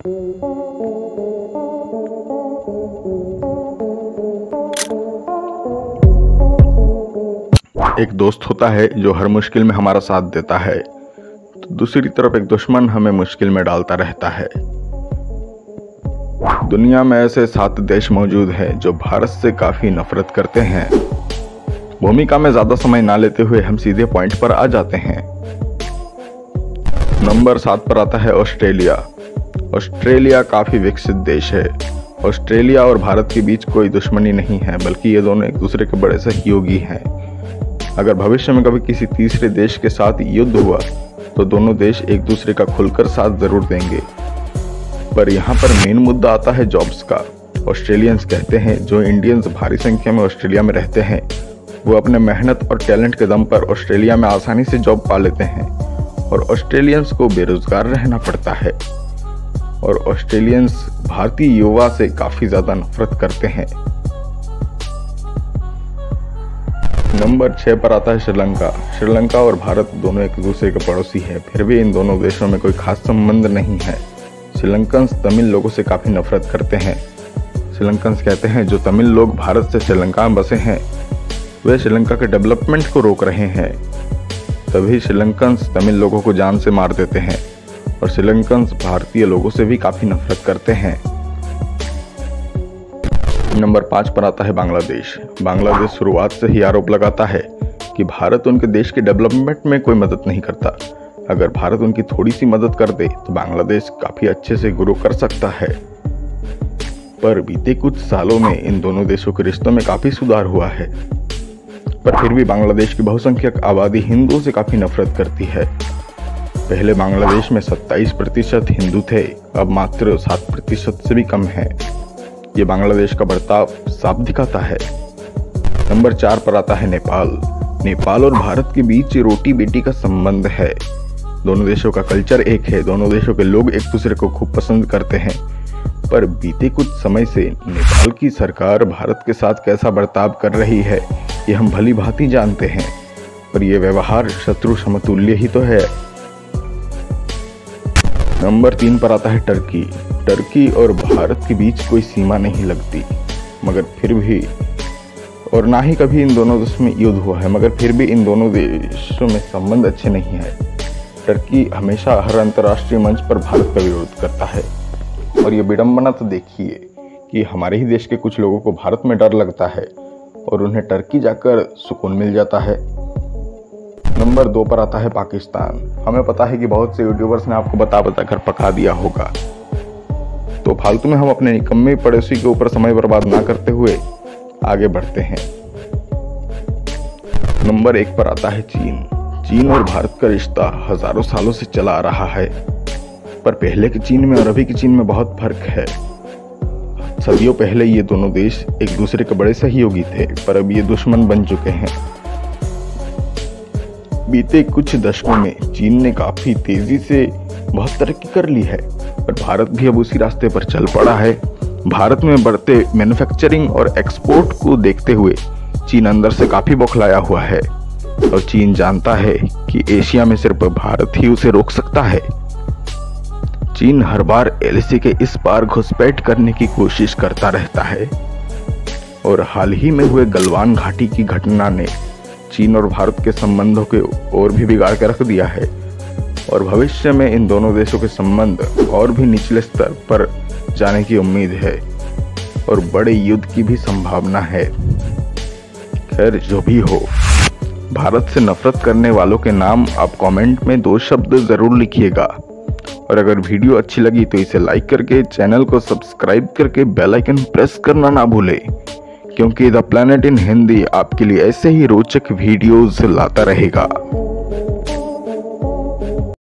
एक दोस्त होता है जो हर मुश्किल में हमारा साथ देता है। तो दूसरी तरफ़ एक दुश्मन हमें मुश्किल में डालता रहता है। दुनिया में ऐसे सात देश मौजूद हैं जो भारत से काफ़ी नफरत करते हैं। भूमिका में ज़्यादा समय ना लेते हुए हम सीधे पॉइंट पर आ जाते हैं। नंबर सात पर आता है ऑस्ट्रेलिया। ऑस्ट्रेलिया काफ़ी विकसित देश है। ऑस्ट्रेलिया और भारत के बीच कोई दुश्मनी नहीं है, बल्कि ये दोनों एक दूसरे के बड़े सहयोगी हैं। अगर भविष्य में कभी किसी तीसरे देश के साथ युद्ध हुआ तो दोनों देश एक दूसरे का खुलकर साथ ज़रूर देंगे। पर यहाँ पर मेन मुद्दा आता है जॉब्स का। ऑस्ट्रेलियंस कहते हैं, जो इंडियंस भारी संख्या में ऑस्ट्रेलिया में रहते हैं, वो अपने मेहनत और टैलेंट के दम पर ऑस्ट्रेलिया में आसानी से जॉब पा लेते हैं और ऑस्ट्रेलियंस को बेरोजगार रहना पड़ता है। और ऑस्ट्रेलियंस भारतीय युवा से काफ़ी ज़्यादा नफरत करते हैं। नंबर छह पर आता है श्रीलंका। श्रीलंका और भारत दोनों एक दूसरे के पड़ोसी हैं, फिर भी इन दोनों देशों में कोई खास संबंध नहीं है। श्रीलंकन्स तमिल लोगों से काफ़ी नफरत करते हैं। श्रीलंकन्स कहते हैं, जो तमिल लोग भारत से श्रीलंका में बसे हैं, वे श्रीलंका के डेवलपमेंट को रोक रहे हैं। तभी श्रीलंकन्स तमिल लोगों को जान से मार देते हैं। और श्रीलंकन्स भारतीय लोगों से भी काफ़ी नफरत करते हैं। नंबर पाँच पर आता है बांग्लादेश। बांग्लादेश शुरुआत से ही आरोप लगाता है कि भारत उनके देश के डेवलपमेंट में कोई मदद नहीं करता। अगर भारत उनकी थोड़ी सी मदद कर दे तो बांग्लादेश काफ़ी अच्छे से ग्रो कर सकता है। पर बीते कुछ सालों में इन दोनों देशों के रिश्तों में काफ़ी सुधार हुआ है। पर फिर भी बांग्लादेश की बहुसंख्यक आबादी हिंदुओं से काफ़ी नफरत करती है। पहले बांग्लादेश में 27 प्रतिशत हिंदू थे, अब मात्र 7 प्रतिशत से भी कम है। ये बांग्लादेश का बर्ताव साफ़ दिखाता है। नंबर चार पर आता है नेपाल। नेपाल और भारत के बीच रोटी बेटी का संबंध है। दोनों देशों का कल्चर एक है, दोनों देशों के लोग एक दूसरे को खूब पसंद करते हैं। पर बीते कुछ समय से नेपाल की सरकार भारत के साथ कैसा बर्ताव कर रही है, ये हम भली भांति जानते हैं। पर यह व्यवहार शत्रु समतुल्य ही तो है। नंबर तीन पर आता है टर्की। टर्की और भारत के बीच कोई सीमा नहीं लगती, मगर फिर भी, और ना ही कभी इन दोनों देशों में युद्ध हुआ है, मगर फिर भी इन दोनों देशों में संबंध अच्छे नहीं है। टर्की हमेशा हर अंतर्राष्ट्रीय मंच पर भारत का विरोध करता है। और ये विडम्बना तो देखिए कि हमारे ही देश के कुछ लोगों को भारत में डर लगता है, और उन्हें टर्की जाकर सुकून मिल जाता है। नंबर दो पर आता है पाकिस्तान। हमें पता है कि बहुत से यूट्यूबर्स ने आपको बता बता कर पका दिया होगा। तो फालतू में हम अपने निकम्मे पड़ोसी के ऊपर समय बर्बाद ना करते हुए आगे बढ़ते हैं। नंबर एक पर आता है चीन। चीन और भारत का रिश्ता हज़ारों सालों से चला आ रहा है। पर पहले के चीन में और अभी के चीन में बहुत फ़र्क है। सदियों पहले ये दोनों देश एक दूसरे के बड़े सहयोगी थे, पर अब ये दुश्मन बन चुके हैं। बीते कुछ दशकों में चीन ने काफ़ी तेज़ी से बहुत तरक्की कर ली है, पर भारत भी अब उसी रास्ते पर चल पड़ा है। भारत में बढ़ते मैन्युफैक्चरिंग और एक्सपोर्ट को देखते हुए चीन अंदर से काफ़ी बौखलाया हुआ है। और चीन जानता है कि एशिया में सिर्फ़ भारत ही उसे रोक सकता है। चीन हर बार एलसी के इस पार घुसपैठ करने की कोशिश करता रहता है। और हाल ही में हुए गलवान घाटी की घटना ने चीन और भारत के संबंधों के और भी बिगाड़ के रख दिया है। और भविष्य में इन दोनों देशों के संबंध और भी निचले स्तर पर जाने की उम्मीद है और बड़े युद्ध की भी संभावना है। खैर, जो भी हो, भारत से नफरत करने वालों के नाम आप कमेंट में दो शब्द ज़रूर लिखिएगा। और अगर वीडियो अच्छी लगी तो इसे लाइक करके चैनल को सब्सक्राइब करके बेल आइकन प्रेस करना ना भूलें। क्योंकि द प्लैनेट इन हिंदी आपके लिए ऐसे ही रोचक वीडियोस लाता रहेगा।